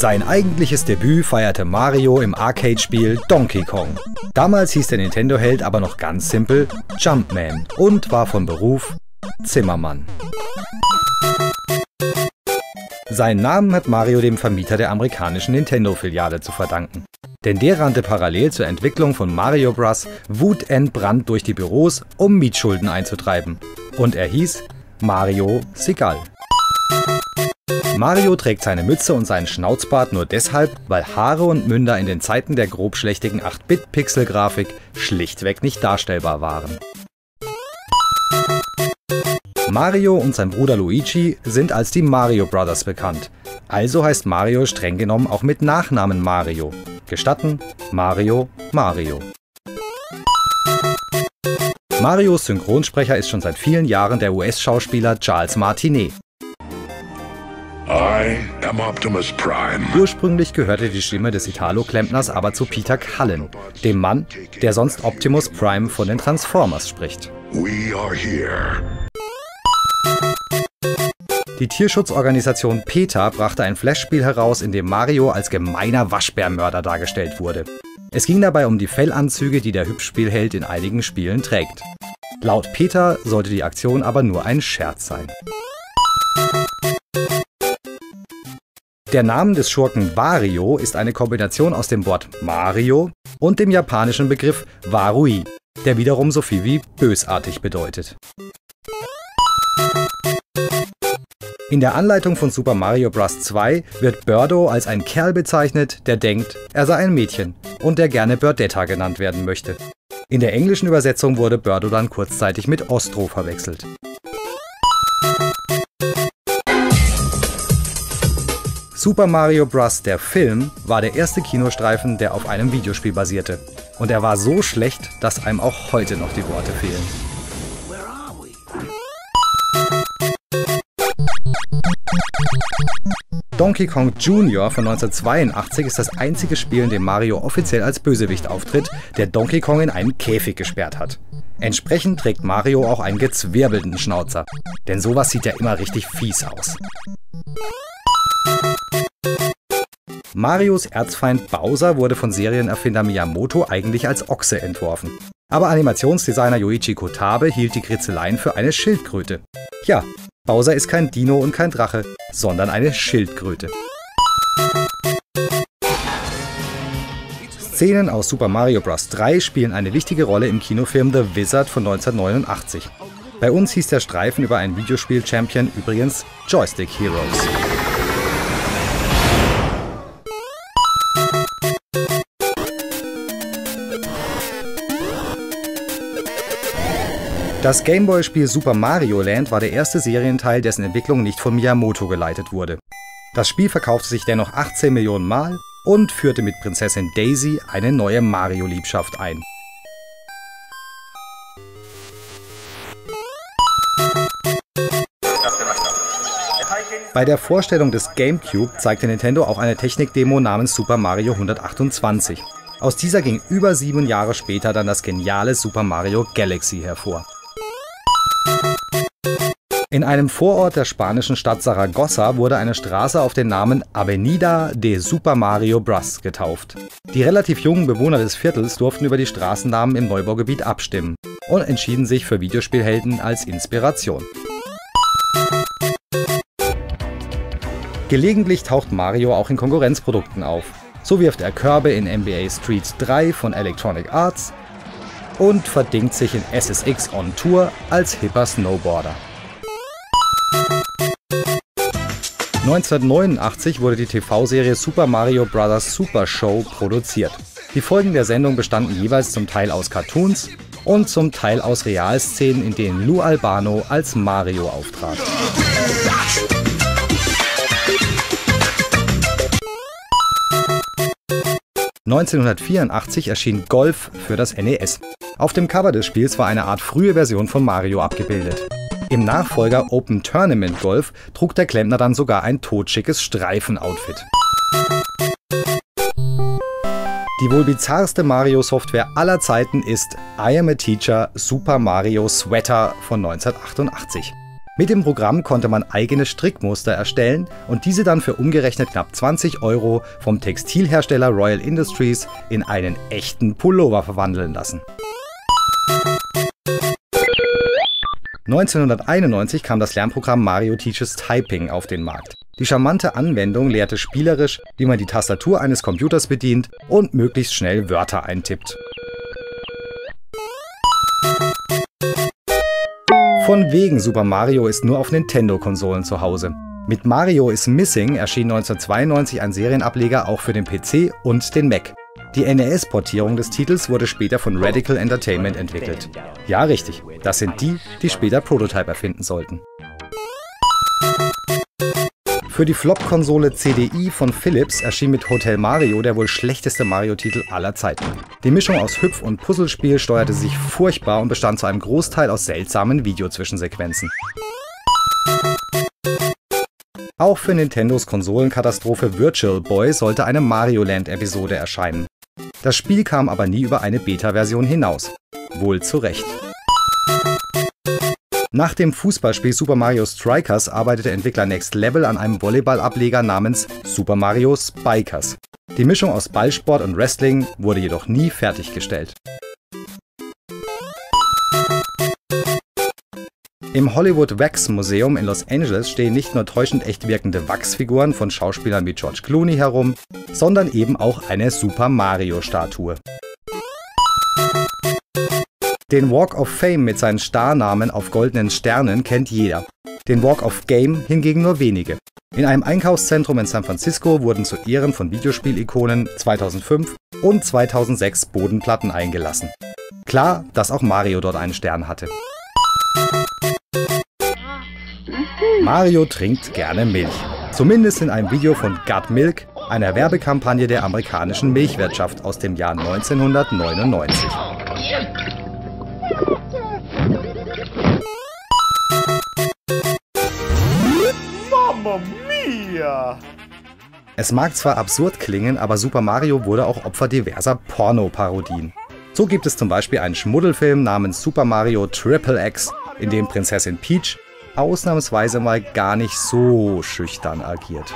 Sein eigentliches Debüt feierte Mario im Arcade-Spiel Donkey Kong. Damals hieß der Nintendo-Held aber noch ganz simpel Jumpman und war von Beruf Zimmermann. Seinen Namen hat Mario dem Vermieter der amerikanischen Nintendo-Filiale zu verdanken. Denn der rannte parallel zur Entwicklung von Mario Bros. wutentbrannt durch die Büros, um Mietschulden einzutreiben. Und er hieß Mario Segal. Mario trägt seine Mütze und seinen Schnauzbart nur deshalb, weil Haare und Münder in den Zeiten der grobschlächtigen 8-Bit-Pixel-Grafik schlichtweg nicht darstellbar waren. Mario und sein Bruder Luigi sind als die Mario Brothers bekannt. Also heißt Mario streng genommen auch mit Nachnamen Mario. Gestatten Mario Mario. Marios Synchronsprecher ist schon seit vielen Jahren der US-Schauspieler Charles Martinet. Ursprünglich gehörte die Stimme des Italo-Klempners aber zu Peter Cullen, dem Mann, der sonst Optimus Prime von den Transformers spricht. Die Tierschutzorganisation PETA brachte ein Flashspiel heraus, in dem Mario als gemeiner Waschbärmörder dargestellt wurde. Es ging dabei um die Fellanzüge, die der Hübschspielheld in einigen Spielen trägt. Laut PETA sollte die Aktion aber nur ein Scherz sein. Der Name des Schurken Wario ist eine Kombination aus dem Wort Mario und dem japanischen Begriff Warui, der wiederum so viel wie bösartig bedeutet. In der Anleitung von Super Mario Bros. 2 wird Birdo als ein Kerl bezeichnet, der denkt, er sei ein Mädchen und der gerne Birdetta genannt werden möchte. In der englischen Übersetzung wurde Birdo dann kurzzeitig mit Ostro verwechselt. Super Mario Bros. der Film war der erste Kinostreifen, der auf einem Videospiel basierte. Und er war so schlecht, dass einem auch heute noch die Worte fehlen. Donkey Kong Jr. von 1982 ist das einzige Spiel, in dem Mario offiziell als Bösewicht auftritt, der Donkey Kong in einen Käfig gesperrt hat. Entsprechend trägt Mario auch einen gezwirbelten Schnauzer. Denn sowas sieht ja immer richtig fies aus. Marios Erzfeind Bowser wurde von Serienerfinder Miyamoto eigentlich als Ochse entworfen. Aber Animationsdesigner Yoichi Kotabe hielt die Kritzeleien für eine Schildkröte. Ja, Bowser ist kein Dino und kein Drache, sondern eine Schildkröte. Szenen aus Super Mario Bros. 3 spielen eine wichtige Rolle im Kinofilm The Wizard von 1989. Bei uns hieß der Streifen über einen Videospiel-Champion übrigens Joystick Heroes. Das Gameboy-Spiel Super Mario Land war der erste Serienteil, dessen Entwicklung nicht von Miyamoto geleitet wurde. Das Spiel verkaufte sich dennoch 18 Millionen Mal und führte mit Prinzessin Daisy eine neue Mario-Liebschaft ein. Bei der Vorstellung des GameCube zeigte Nintendo auch eine Technik-Demo namens Super Mario 128. Aus dieser ging über sieben Jahre später dann das geniale Super Mario Galaxy hervor. In einem Vorort der spanischen Stadt Saragossa wurde eine Straße auf den Namen Avenida de Super Mario Bros. getauft. Die relativ jungen Bewohner des Viertels durften über die Straßennamen im Neubaugebiet abstimmen und entschieden sich für Videospielhelden als Inspiration. Gelegentlich taucht Mario auch in Konkurrenzprodukten auf. So wirft er Körbe in NBA Street 3 von Electronic Arts und verdingt sich in SSX on Tour als hipper Snowboarder. 1989 wurde die TV-Serie Super Mario Bros. Super Show produziert. Die Folgen der Sendung bestanden jeweils zum Teil aus Cartoons und zum Teil aus Realszenen, in denen Lou Albano als Mario auftrat. ...1984 erschien Golf für das NES. Auf dem Cover des Spiels war eine Art frühe Version von Mario abgebildet. Im Nachfolger Open Tournament Golf trug der Klempner dann sogar ein totschickes Streifen-Outfit. Die wohl bizarrste Mario-Software aller Zeiten ist I Am a Teacher Super Mario Sweater von 1988. Mit dem Programm konnte man eigene Strickmuster erstellen und diese dann für umgerechnet knapp 20 Euro vom Textilhersteller Royal Industries in einen echten Pullover verwandeln lassen. 1991 kam das Lernprogramm Mario Teaches Typing auf den Markt. Die charmante Anwendung lehrte spielerisch, wie man die Tastatur eines Computers bedient und möglichst schnell Wörter eintippt. Von wegen Super Mario ist nur auf Nintendo-Konsolen zu Hause. Mit Mario is Missing erschien 1992 ein Serienableger auch für den PC und den Mac. Die NES-Portierung des Titels wurde später von Radical Entertainment entwickelt. Ja, richtig, das sind die, die später Prototype erfinden sollten. Für die Flop-Konsole CDI von Philips erschien mit Hotel Mario der wohl schlechteste Mario-Titel aller Zeiten. Die Mischung aus Hüpf- und Puzzlespiel steuerte sich furchtbar und bestand zu einem Großteil aus seltsamen Videozwischensequenzen. Auch für Nintendos Konsolenkatastrophe Virtual Boy sollte eine Mario Land-Episode erscheinen. Das Spiel kam aber nie über eine Beta-Version hinaus. Wohl zu Recht. Nach dem Fußballspiel Super Mario Strikers arbeitete Entwickler Next Level an einem Volleyball-Ableger namens Super Mario Spikers. Die Mischung aus Ballsport und Wrestling wurde jedoch nie fertiggestellt. Im Hollywood Wax Museum in Los Angeles stehen nicht nur täuschend echt wirkende Wachsfiguren von Schauspielern wie George Clooney herum, sondern eben auch eine Super Mario Statue. Den Walk of Fame mit seinen Starnamen auf goldenen Sternen kennt jeder. Den Walk of Game hingegen nur wenige. In einem Einkaufszentrum in San Francisco wurden zu Ehren von Videospielikonen 2005 und 2006 Bodenplatten eingelassen. Klar, dass auch Mario dort einen Stern hatte. Mario trinkt gerne Milch. Zumindest in einem Video von Gut Milk, einer Werbekampagne der amerikanischen Milchwirtschaft aus dem Jahr 1999. Mamma mia! Es mag zwar absurd klingen, aber Super Mario wurde auch Opfer diverser Porno-Parodien. So gibt es zum Beispiel einen Schmuddelfilm namens Super Mario Triple X, in dem Prinzessin Peach ausnahmsweise mal gar nicht so schüchtern agiert.